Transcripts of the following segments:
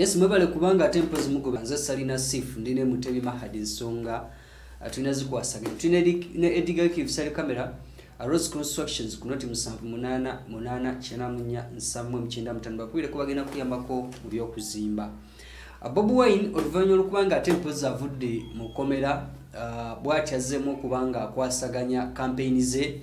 yes mwebale kubanga ate mpozi mugoba nze salina sifu ndine mutebi mahadi nsonga uh, tulina zikwasaganya. Tulina ne edigakiv sale camera uh, rose constructions ku noti musanvu munana munana kyenda munya nsavu mu kyenda mutano. Bakubire ko bagenda kuyambako mu byokuzimba. Uh, bob wine oluvannyuma lwokubanga ate mpozi avudde mu komera uh, bw'ati azzeemu okubanga akwasaganya kampeyini ze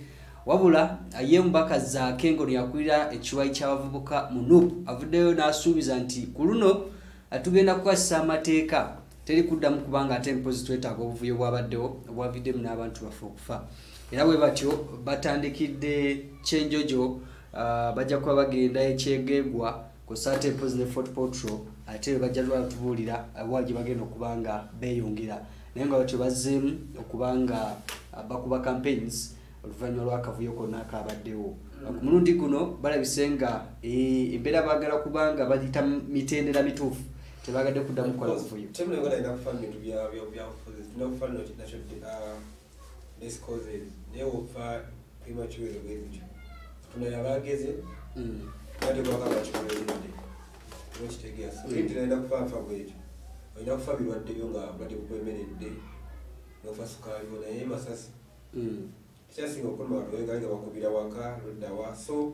wabula uh, ye mubaka zaake ngono yakulira ekiwayi ky'abavubuka mu nup avuddeyo n'asuubiza nti ku luno uh, tugenda kukwasisa amateeka. Teri kuddamu kubanga ate mpozi twetaaga obuvuyo bwabaddewo obwaviddemu n'abantu baffe okufa. Era bwe batyo batandikidde kyenjojo uh, bajja kuba bagenda ekyegeegwa kusa ate mpozi ne fort potro ate bwe bajja lwala tubuulira wa gye bagenda okuba nga beeyongera. Naye nga batyo bazzeemu okuba nga uh, bakuba campaigns oluvannyuma lwakavuyo konna akabaddewo ku mulundi guno balabise nga eh, embeera baagala kuba nga bayita mitendera mituufu tebagadde kuddamu kukola buvuyo temulengana alina kufa mu bintu bya- bya- byabufuzi tulina kufa no- nakyo base causes naye wofa premature bwe bityo tunala bageze ate kubaka bakikoleredde okitegeera nti alina kufa nfa bwekyo olina kufa birwadde byo nga bulwadde bukwemeredde nofa sukaaliwo naye masasi Mm. kyasinga okuluma batuwengali nga bakubira waka luddawa so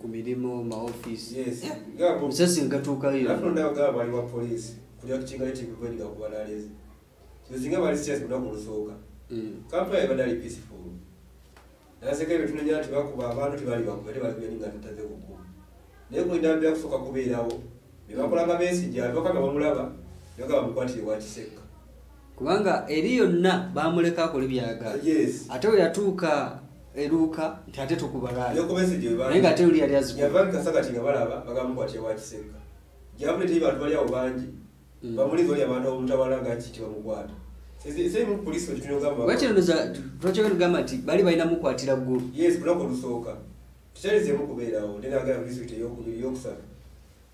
ku mirimu maofiisi yes gabo. Musasi nga gatuukayo nafundaga bali wa polisi kulya kukinga letikubeniga kubalalezi kyosinga bali sikyasi lunaku lusooka kampala yabadde ali peaceful naseka ebyo tunenya nti bakuba abantu tebali bakuba te bali kuyaninga tutaze kukuba naye kulinda mbera kusooka kubeerawo bebakolanga besijja bebakanga bamulaba nebaka bamukwatire wakiseka kubanga eri yonna bamuleka akole byayagala yes. Ate we yatuuka eruuka nti ate tukubalayo yokubesijja naye nga ate oli yali azikuba. Yava kasakati nga balaba bagamukwatire wakiseka gyabule bantu bali awo bangi. Mm. bamuliza oli abantu omutabala nga lwakironoza twakyogera tugamba nti bali balina mukwatira ggulu? Yes kunaku olusooka. Tukyalizemu kubeerawo nenagala disitulikiti eyokusatu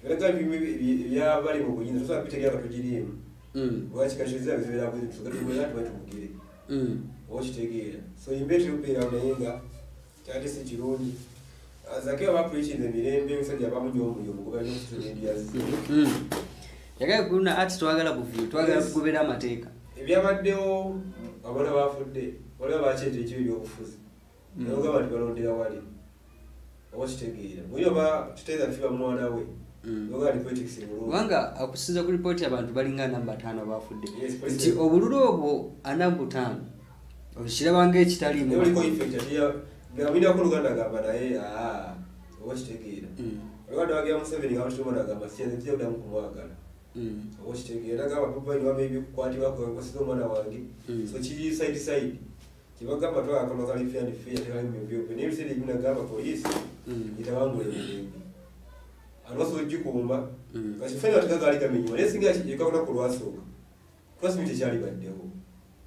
eraga byabali mu buyinza tosobola bitegeranga tugirimu Lwakikakiriza bizibeera bwetugatubera tubatumugire Mm. okitegeera so imbeera eyokubeerawo naye nga kyate si kirungi zake abapulikinza emirembe emisajja abamunya omuliro mugoba nokutunemedias Mm. yagala kuluna ati twagala buvuyo twagala kugobera amateeka ebyabaddewo abona bafudde waliwo bakyeta ekibi byobufuzi nogamba nti balondera wali oba kitegeera muli oba tuteeza tufiba mwana we Mm. kubanga akusinza ku lipooti abantu balinga ana bataano abafudde. Yes, nti obululu obwo ana butaano okirabanga ekitaliimu naye oliko effect atiya ngaminako oluganda agamba naye oba kitegeera. Mm. oluganda bagera museveni nga batutuma nagamba ntya budamu kumwagala Mm. oba kitegeera. Nagamba papai niwaba ebikukwatibwako nkwasiza omwana wange. Mm. so kiri side side kyebagamba twakamakala fair and fair tewali mubyope naye ebiseera ebimu nagamba polisi Mm. itabangula emirembe Mm. alwasa ogikuuma kakifaananyi ateeka gaali gamenyiwa naye singa ekakona ku lwasooka twasimi tekyalibaddewo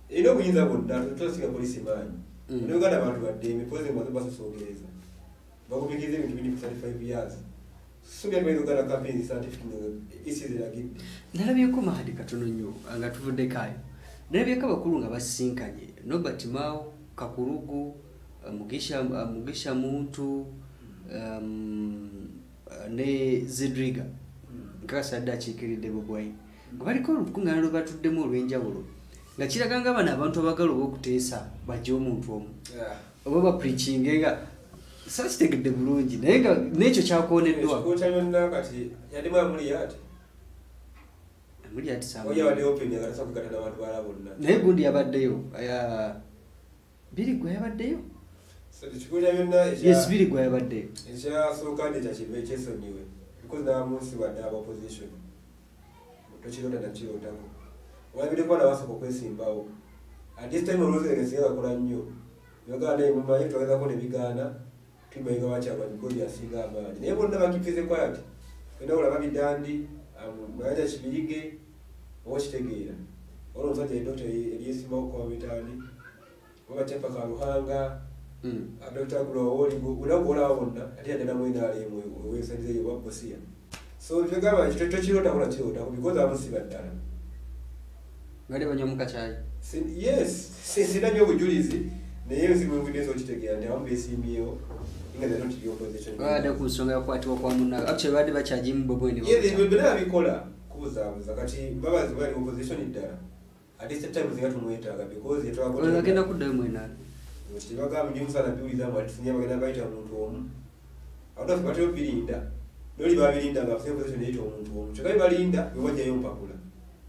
erina obuyinza bwonna tulasinga polisi maanyi mm. ne uganda abantu baddembe polisi maze basosongereza bagumikiriza ebintu bindi ku 35 years. Nalabyeko mahadi katono nnyo nga tuvuddekayo nalabyeko abakulu nga basinkanye nobert mao kakulugu eh, mugisha eh, mugisha muntu mm. Ne zidriga. Nkakasa dde akiikiridde bubwayi nga baliko olukuŋŋaana lwe batuddemu olw'enjawulo nga kiraga nga bano abantu abagala oba okuteesa bajje omuntu omu. Oba bapreachinge nga sakitegedde bulungi naye nga n'ekyo bonna. Naye gundi yabaddeyo biri gwe yabaddeyo So, ekikuuta yonna yes biri gwe yabaddeyo ekyasooka nti kyakiva ekyesonyiwe because namunsi badde aba opposition tokirota nakirotako olabire kuba nabasooka okwesimbawo at this time olwozi singa gakola nnyo yoganda mumanyi twagezako nebigaana tumanyiga bakyagwa because yasinga amaanyi naye bonna bakifize kwati tolina olaba bidandi mayanja kibirige oba kitegeera olwo omusajja edokita eryesimbawo kuba bitaani oba tepa kaluhanga Mm. dr gulowoli bunaku olaba bonna ate yadde namwenaalemu website eyo wabosiya so kyegamba tokirotakola kirotako because amusiba ddala bali banywa mukacyayi Si- yes si- sina nyo obujulizi naye nzimwevudde okitegeera nti abamu besimbyewo nga they don't be opposition. Babadde ku nsonga yakukwatibwa kwa munnaabwe actually badde bakyajimu bobweni bena babikola ku kubuzaabuza kati mbabazi bali opposition ddala. Ate time zinga tumwetaaga because agenda kuddayo mwenaani tebagamba ndi omusala biwulizamu atifunye bagenda bayita omuntu omu. Abatafe batera birinda noli babirinda nga afune position yayita omuntu omu. Kyokka bebalinda bewajjayo mpapula.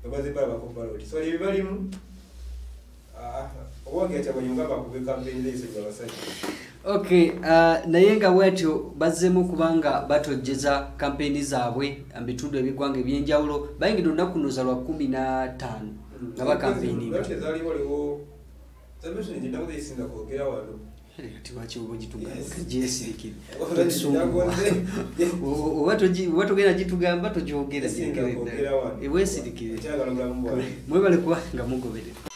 Babaze bala bakobaloti so ebyo bibalimu owageatyabanyonga bakube kampeni zeyisonyiwa abasajja okay uh, naye nga bwatyo bazzeemu okubanga batojjeza kampeyini zaabwe mubitundu ebiggwanga ebyenjawulo bayingidde olunaku luno za lwa kumi na ttaano nga bakampeyini waliwo salvation gyendakoze ekisinga kwogera wano. Oba togenda gitugamba togyogera mwebale kuba nga mugoberera